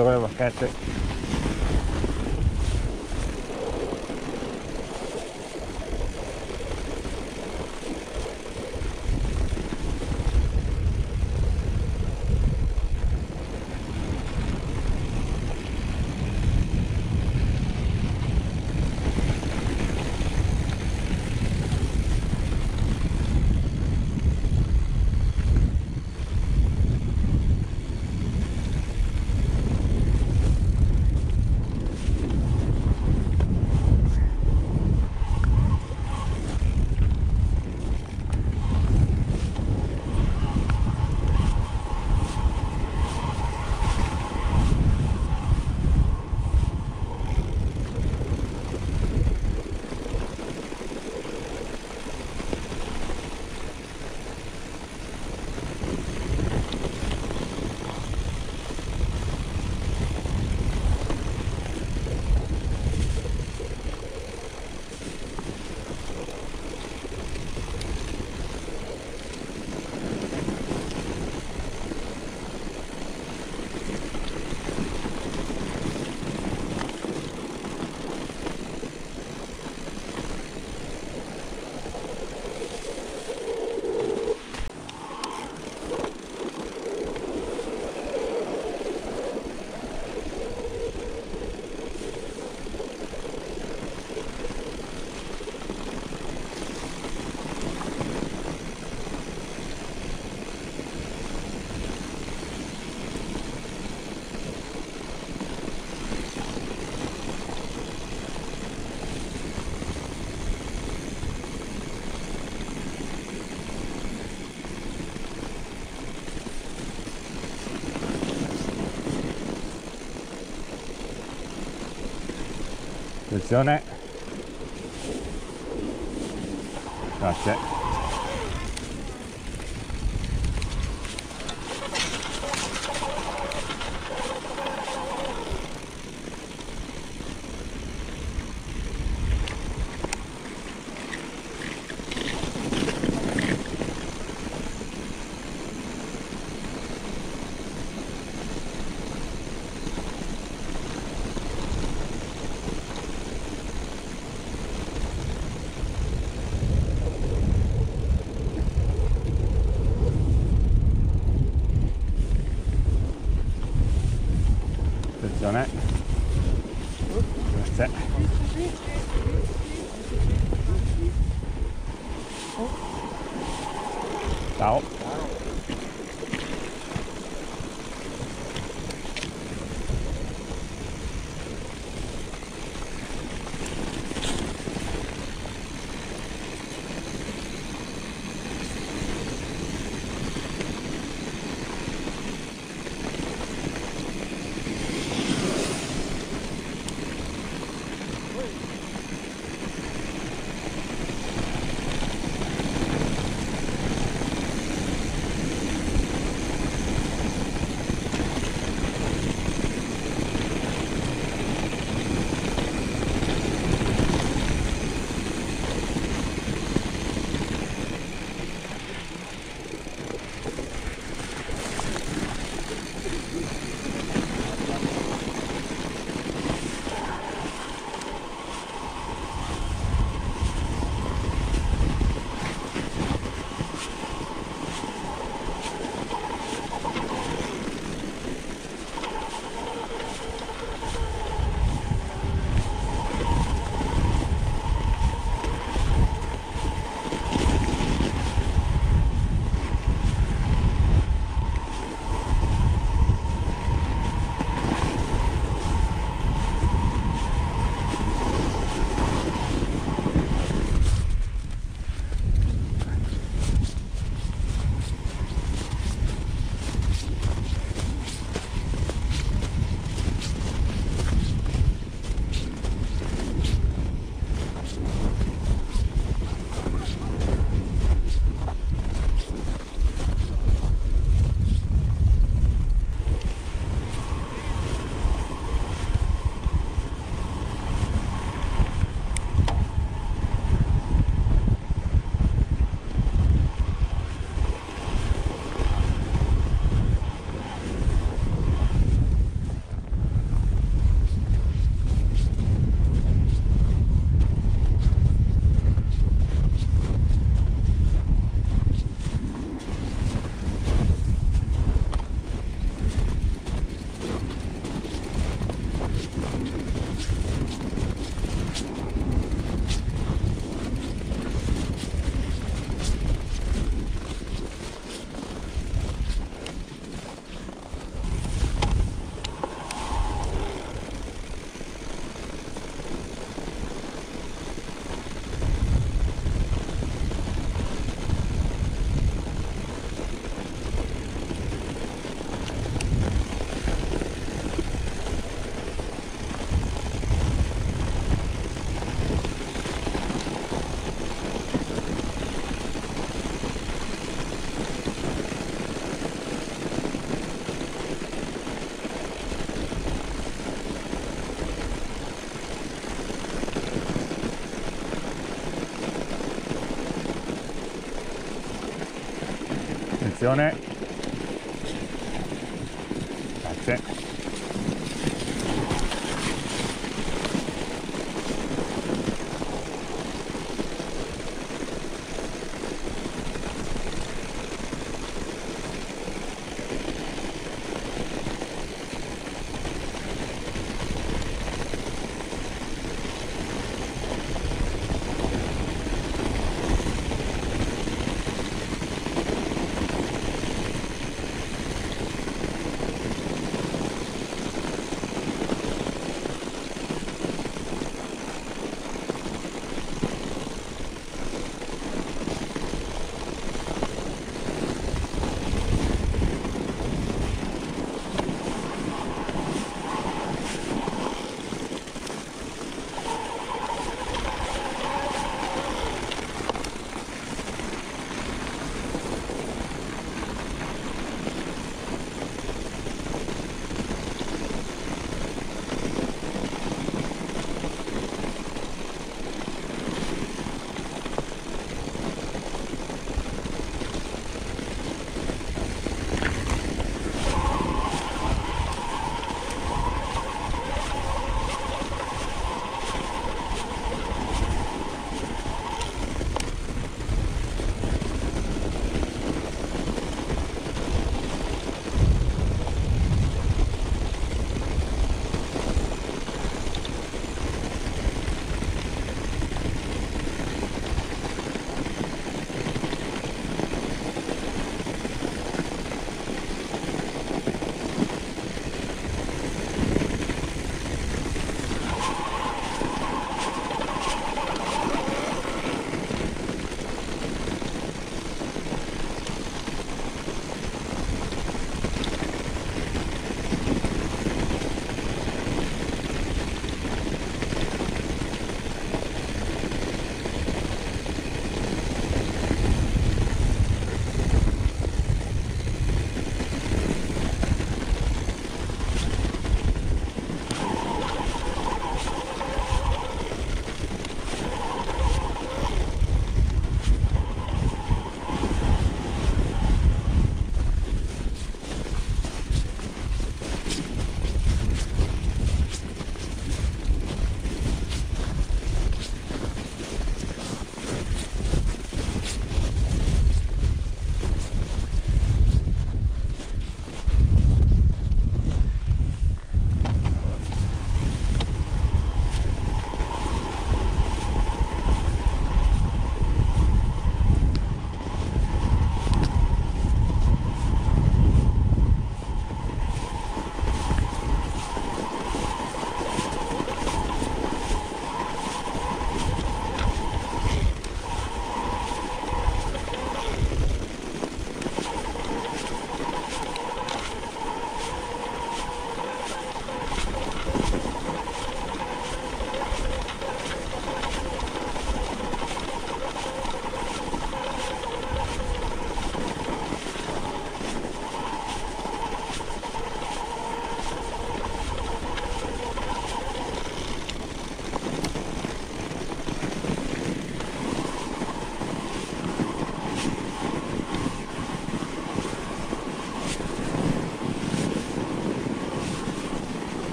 so I must catch it. Attenzione. Grazie attenzione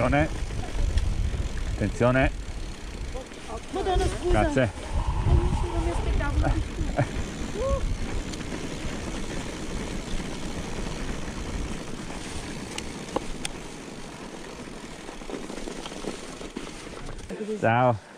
Attenzione. Attenzione. Madonna scusa. Grazie. Non mi aspettavo. Ciao.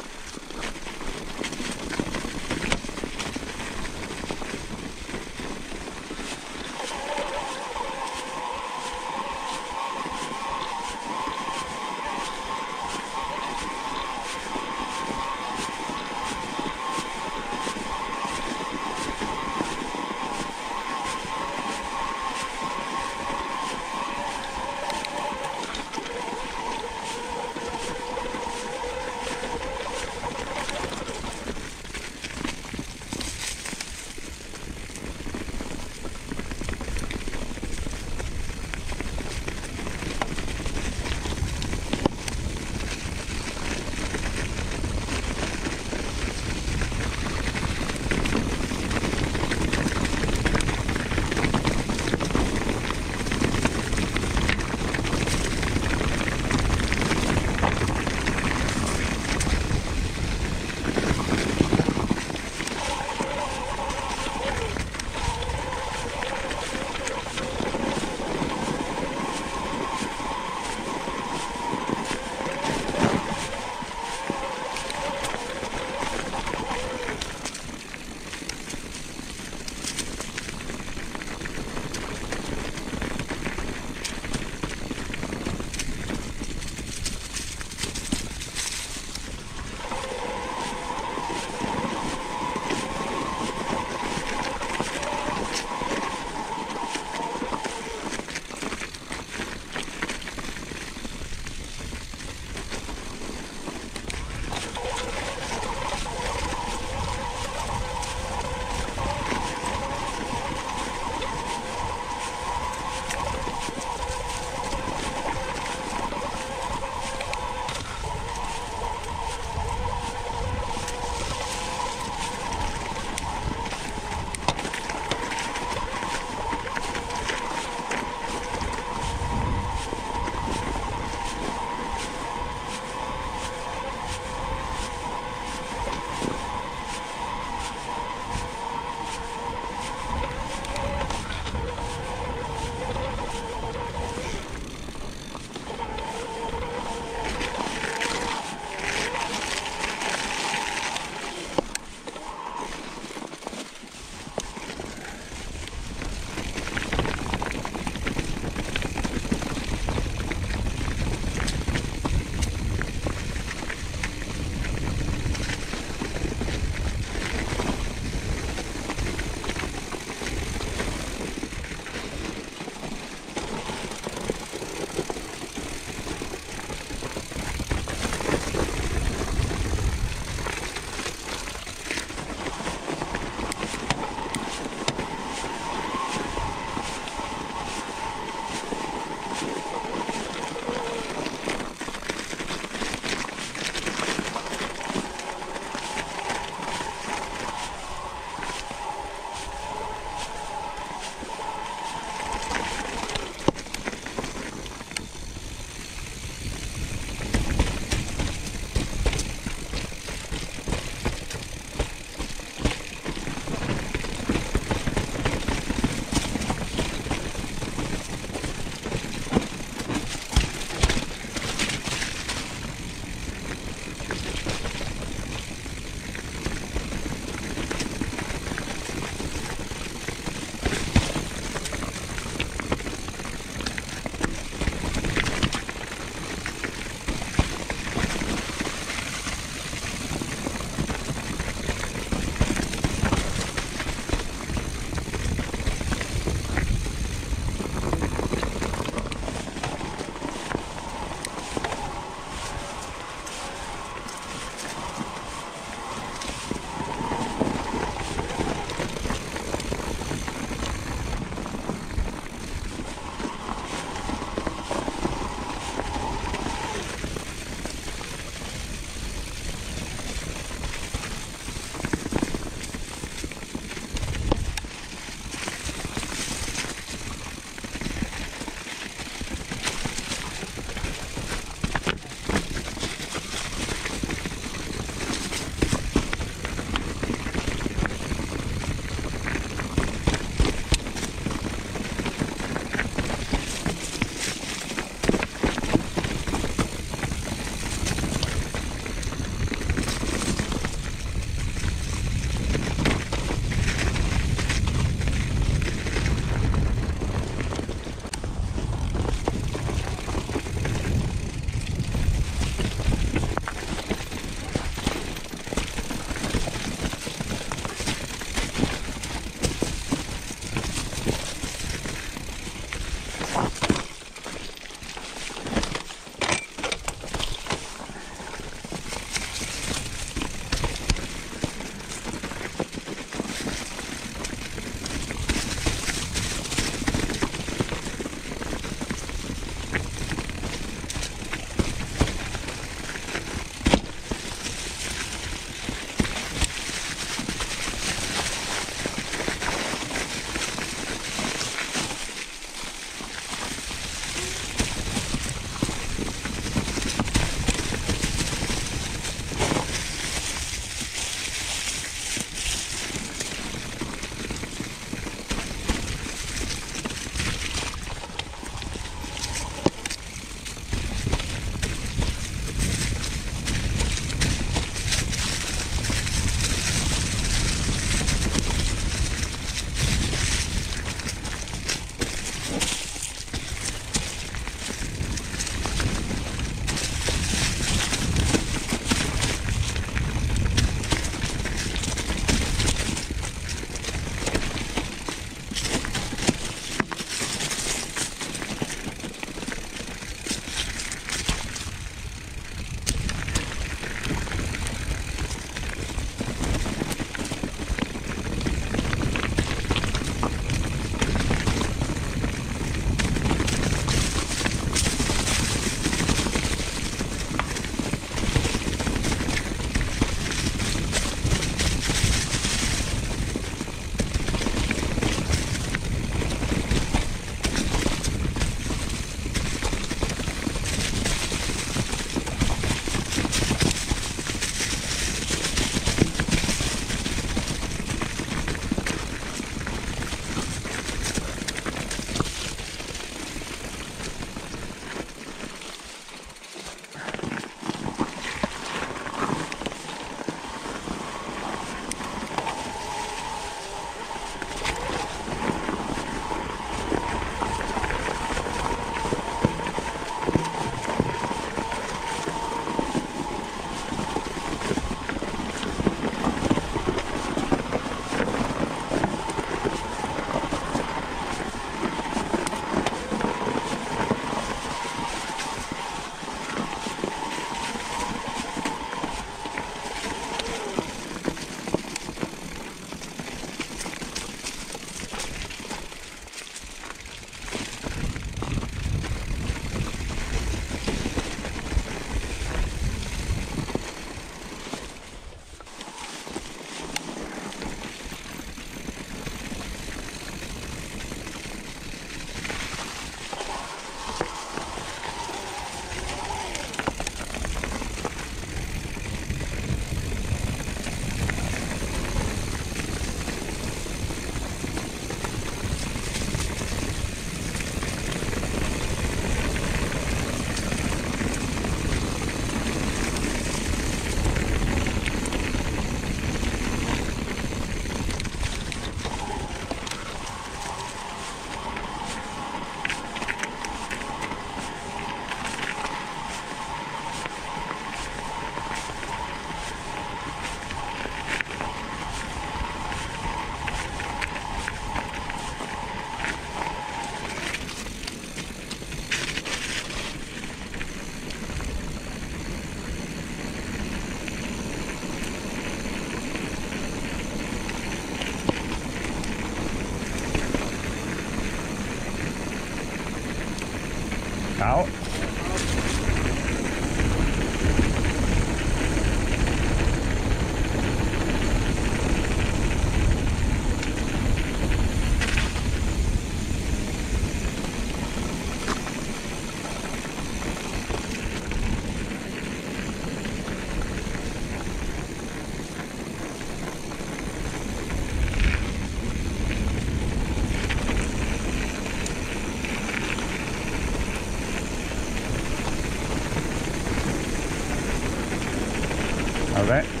All right.